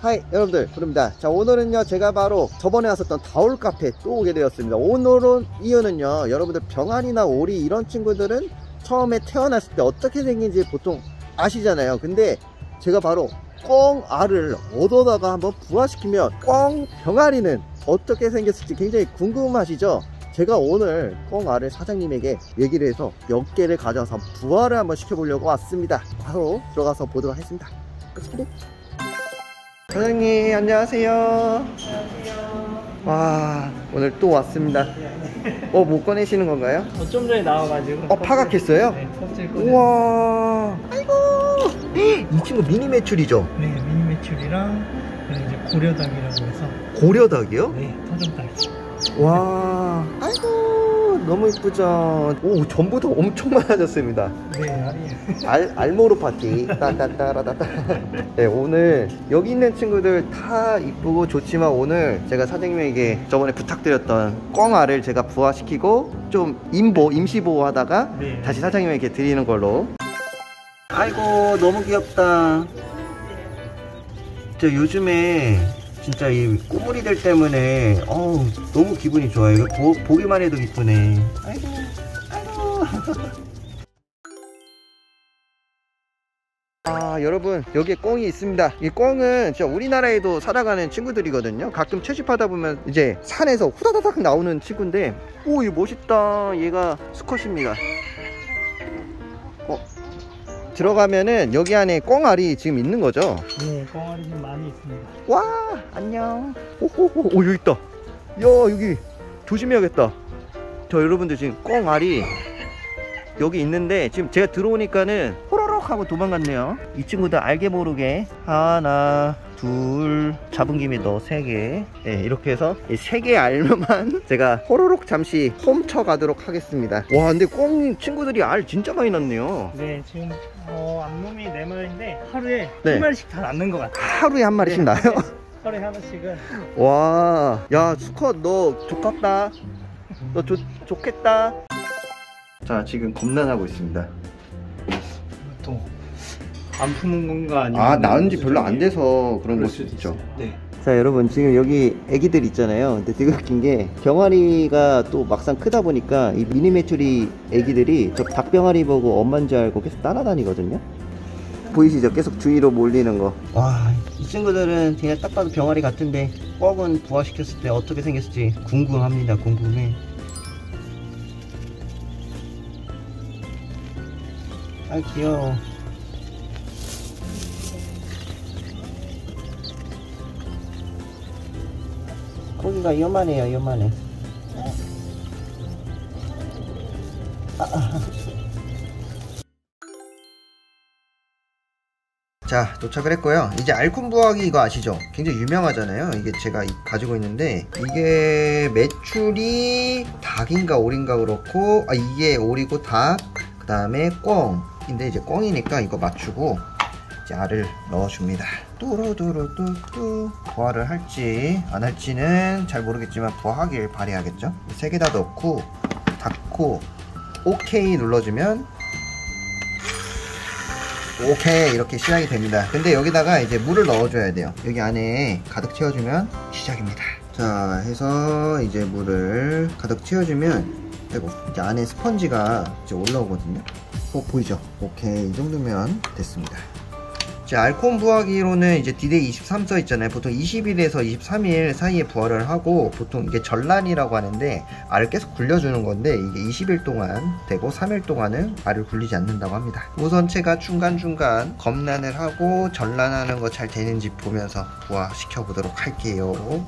하이 여러분들. 부릅니다. 자 오늘은요 제가 바로 저번에 왔었던 다울 카페 또 오게 되었습니다. 오늘은 이유는요 여러분들 병아리나 오리 이런 친구들은 처음에 태어났을 때 어떻게 생긴지 보통 아시잖아요. 근데 제가 바로 꽁 알을 얻어다가 한번 부화시키면 꽁 병아리는 어떻게 생겼을지 굉장히 궁금하시죠? 제가 오늘 꽁 알을 사장님에게 얘기를 해서 몇 개를 가져와서 부화를 한번 시켜보려고 왔습니다. 바로 들어가서 보도록 하겠습니다. Let's go 사장님 안녕하세요 안녕하세요. 와 오늘 또 왔습니다 어 못 꺼내시는 건가요? 어, 좀 전에 나와가지고. 어 파각했어요? 네. 우와 아이고 이 친구 미니 메추리죠? 네, 미니 메추리랑 이제 고려닭이라고 해서. 고려닭이요? 네, 토종닭. 와 아이고 너무 이쁘죠? 오 전부 다 엄청 많아졌습니다. 네, 알이에요. 알, 알모르 파티. 따따따라따따. 네 오늘 여기 있는 친구들 다 이쁘고 좋지만 오늘 제가 사장님에게 저번에 부탁드렸던 꽝알을 제가 부화시키고 좀 임보 임시보호 하다가 네. 다시 사장님에게 드리는 걸로. 아이고 너무 귀엽다. 저 요즘에 진짜 이 꼬물이들 때문에 어우 너무 기분이 좋아요. 보, 보기만 해도 기쁘네. 아이고 아이고. 아 여러분 여기에 꽁이 있습니다. 이 꽁은 진짜 우리나라에도 살아가는 친구들이거든요. 가끔 채집하다 보면 이제 산에서 후다다닥 나오는 친구인데 오 이거 멋있다. 얘가 수컷입니다. 어 들어가면은 여기 안에 꽁알이 지금 있는 거죠? 네, 꽁알이 좀 많이 있습니다. 와 안녕. 오호호 오 여기 있다. 야 여기 조심해야겠다. 저 여러분들 지금 꽁알이 여기 있는데 지금 제가 들어오니까는 호로록 하고 도망갔네요. 이 친구들 알게 모르게 하나 둘 잡은 김에 너 세개 네, 이렇게 해서 이 세 개 알만 제가 호로록 잠시 홈쳐 가도록 하겠습니다 와 근데 꽁 친구들이 알 진짜 많이 났네요 네, 지금 어, 앞놈이 네 마리인데 하루에 네. 한 마리씩 다 낳는 것 같아요. 하루에 한 마리씩 네. 나요? 하루에 하나씩은. 와, 야, 수컷 너 좋겠다. 너 좋, 좋겠다. 자, 지금 겁난하고 있습니다. 또. 안 푸는 건가 아니면 아, 나은 지 별로 안 돼서 그런 걸 수도 있죠. 네. 자, 여러분, 지금 여기 애기들 있잖아요. 근데 되게 웃긴 게, 병아리가 또 막상 크다 보니까 이 미니 메추리 애기들이 저 닭병아리 보고 엄마인 줄 알고 계속 따라다니거든요. 보이시죠? 계속 주위로 몰리는 거. 와, 이 친구들은 그냥 딱 봐도 병아리 같은데, 꿩은 부화시켰을 때 어떻게 생겼을지 궁금합니다. 궁금해. 아, 귀여워. 고기가 요만해요, 요만해. 자 도착을 했고요. 이제 알쿤부화기 이거 아시죠? 굉장히 유명하잖아요. 이게 제가 이- 가지고 있는데 이게 매출이 닭인가 오리인가 그렇고 아 이게 오리고 닭 그 다음에 꿩인데 이제 꿩이니까 이거 맞추고 이제 알을 넣어줍니다 뚜루뚜루뚜뚜. 부화를 할지 안 할지는 잘 모르겠지만 부화하길 바래야겠죠? 세 개 다 넣고 닫고 오케이 눌러주면 오케이 이렇게 시작이 됩니다. 근데 여기다가 이제 물을 넣어줘야 돼요. 여기 안에 가득 채워주면 시작입니다. 자 해서 이제 물을 가득 채워주면 아이고 이제 안에 스펀지가 이제 올라오거든요. 어 보이죠? 오케이 이 정도면 됐습니다 자, 알콘 부화기로는 이제 디데이 23 써 있잖아요. 보통 20일에서 23일 사이에 부화를 하고 보통 이게 전란이라고 하는데 알을 계속 굴려주는 건데 이게 20일 동안 되고 3일 동안은 알을 굴리지 않는다고 합니다. 우선체가 중간중간 검란을 하고 전란하는 거 잘 되는지 보면서 부화시켜 보도록 할게요.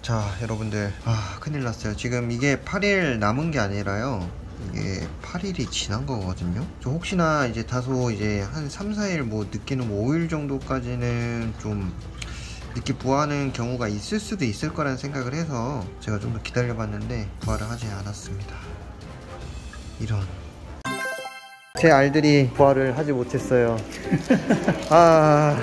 자 여러분들 아 큰일 났어요 지금 이게 8일 남은 게 아니라요 이게 8일이 지난 거거든요. 저 혹시나 이제 다소 이제 한 3, 4일 뭐 늦게는 뭐 5일 정도까지는 좀 늦게 부화하는 경우가 있을 수도 있을 거라는 생각을 해서 제가 좀 더 기다려 봤는데 부화를 하지 않았습니다. 이런 제 알들이 부활을 하지 못했어요. 아.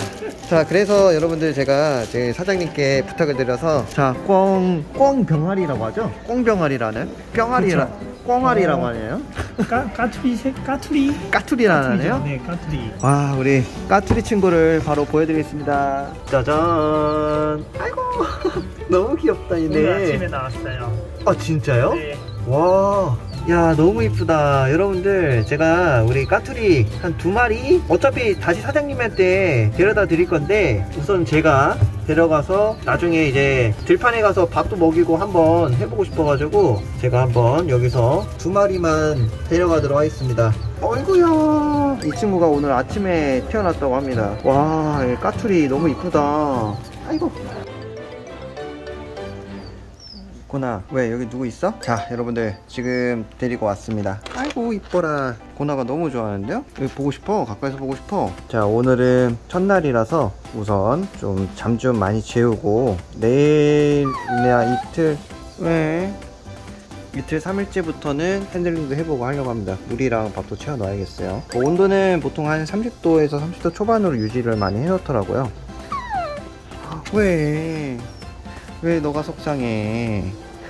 자, 그래서 여러분들 제가 제 사장님께 부탁을 드려서 자, 꽁, 꽁병아리라고 하죠? 꽁병아리라는? 병아리라, 그쵸. 꽁아리라고 어. 하네요? 까, 까투리 색 까투리? 하네요? 네 까투리 와 우리 까투리 친구를 바로 보여드리겠습니다 짜잔 아이고 너무 귀엽다 오늘 아침에 나왔어요 아 진짜요? 네 와, 야 너무 이쁘다. 여러분들 제가 우리 까투리 한 두 마리 어차피 다시 사장님한테 데려다 드릴 건데 우선 제가 데려가서 나중에 이제 들판에 가서 밥도 먹이고 한번 해보고 싶어가지고 제가 한번 여기서 두 마리만 데려가도록 하겠습니다. 어이구야. 이 친구가 오늘 아침에 태어났다고 합니다. 와, 이 까투리 너무 이쁘다. 아이고. 고나. 왜 여기 누구 있어? 자 여러분들 지금 데리고 왔습니다. 아이고 이뻐라. 고나가 너무 좋아하는데요? 여기 보고 싶어? 가까이서 보고 싶어? 자 오늘은 첫날이라서 우선 좀 잠좀 많이 재우고 내일이나 이틀? 왜? 이틀 3일째부터는 핸들링도 해보고 하려고 합니다. 물이랑 밥도 채워 놔야겠어요. 뭐 온도는 보통 한 30도에서 30도 초반으로 유지를 많이 해놓더라고요. 왜? 왜 너가 속상해?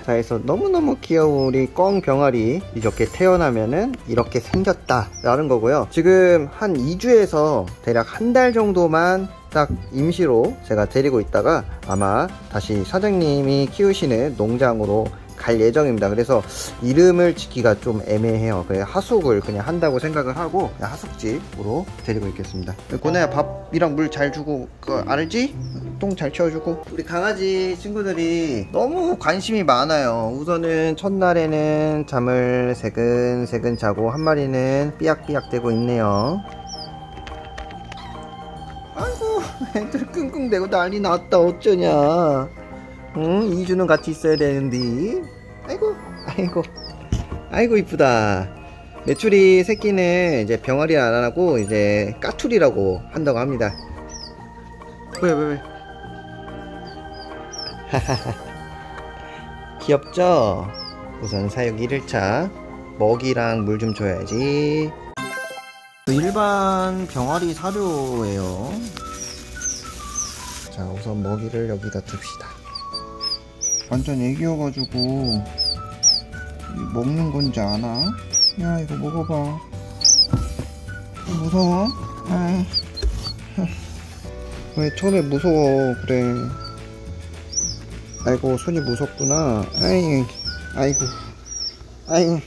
자, 그래서 너무너무 귀여운 우리 꽁 병아리 이렇게 태어나면은 이렇게 생겼다 라는 거고요 지금 한 2주에서 대략 한 달 정도만 딱 임시로 제가 데리고 있다가 아마 다시 사장님이 키우시는 농장으로 갈 예정입니다. 그래서 이름을 짓기가 좀 애매해요. 그래 하숙을 그냥 한다고 생각을 하고 하숙집으로 데리고 있겠습니다. 고나야 밥이랑 물 잘 주고 그 알지? 똥 잘 치워주고 우리 강아지 친구들이 너무 관심이 많아요. 우선은 첫날에는 잠을 새근새근 자고 한 마리는 삐약삐약 대고 있네요. 아이고 애들 끙끙대고 난리 났다 어쩌냐 응? 2주는 같이 있어야 되는데 아이고. 아이고 이쁘다. 메추리 새끼는 이제 병아리 안 하고 이제 까투리라고 한다고 합니다. 왜 왜 왜? 귀엽죠? 우선 사육 1일차 먹이랑 물 좀 줘야지. 일반 병아리 사료예요. 자 우선 먹이를 여기다 둡시다. 완전 애기여가지고 먹는 건지 아나? 야 이거 먹어봐. 무서워? 아. 왜 처음에 무서워? 그래. 아이고 손이 무섭구나. 아이 아이고. 아이고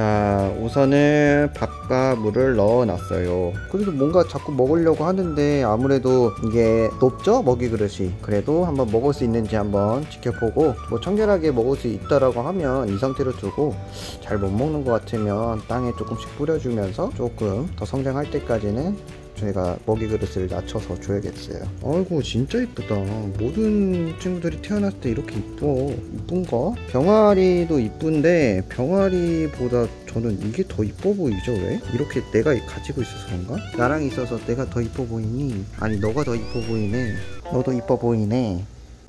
자 우선은 밥과 물을 넣어 놨어요. 그래도 뭔가 자꾸 먹으려고 하는데 아무래도 이게 높죠? 먹이 그릇이. 그래도 한번 먹을 수 있는지 한번 지켜보고 뭐 청결하게 먹을 수 있다라고 하면 이 상태로 두고 잘 못 먹는 것 같으면 땅에 조금씩 뿌려주면서 조금 더 성장할 때까지는 저희가 먹이 그릇을 낮춰서 줘야겠어요 아이고 진짜 이쁘다 모든 친구들이 태어났을 때 이렇게 이뻐 이쁜가? 병아리도 이쁜데 병아리보다 저는 이게 더 이뻐 보이죠 왜? 이렇게 내가 가지고 있어서 그런가? 나랑 있어서 내가 더 이뻐 보이니? 아니 너가 더 이뻐 보이네 너도 이뻐 보이네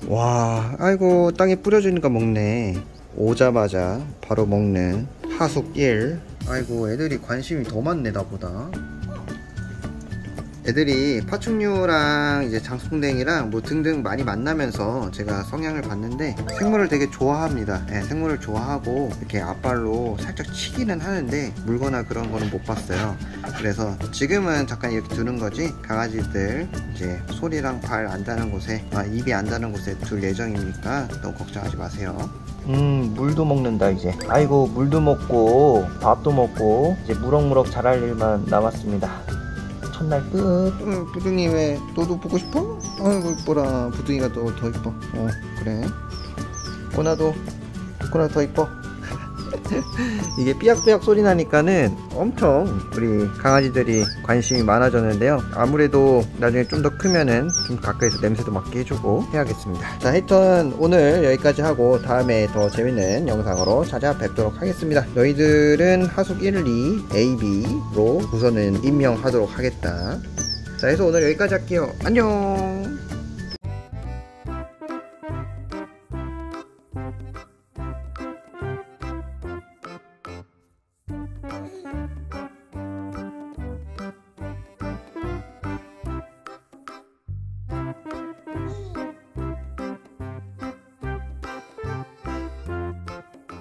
와 아이고 땅에 뿌려주니까 먹네 오자마자 바로 먹는 하숙 1 아이고 애들이 관심이 더 많네 나보다 애들이 파충류랑 이제 장수풍뎅이랑 뭐 등등 많이 만나면서 제가 성향을 봤는데 생물을 되게 좋아합니다. 예, 생물을 좋아하고 이렇게 앞발로 살짝 치기는 하는데 물거나 그런 거는 못 봤어요. 그래서 지금은 잠깐 이렇게 두는 거지 강아지들 이제 소리랑 발안 닿는 곳에 아, 입이 안 닿는 곳에 둘 예정이니까 너무 걱정하지 마세요. 음 물도 먹는다 이제 아이고 물도 먹고 밥도 먹고 이제 무럭무럭 자랄 일만 남았습니다. 첫날 끝. 응, 부둥이 왜 너도 보고 싶어? 아이고 이뻐라. 부둥이가 너 더 이뻐. 어 그래. 꼬나도 꼬나 더 이뻐. 이게 삐약삐약 소리 나니까는 엄청 우리 강아지들이 관심이 많아졌는데요. 아무래도 나중에 좀 더 크면은 좀 가까이서 냄새도 맡게 해주고 해야겠습니다. 자, 하여튼 오늘 여기까지 하고 다음에 더 재밌는 영상으로 찾아뵙도록 하겠습니다. 너희들은 하숙 1, 2, A, B로 우선은 임명하도록 하겠다. 자, 해서 오늘 여기까지 할게요. 안녕!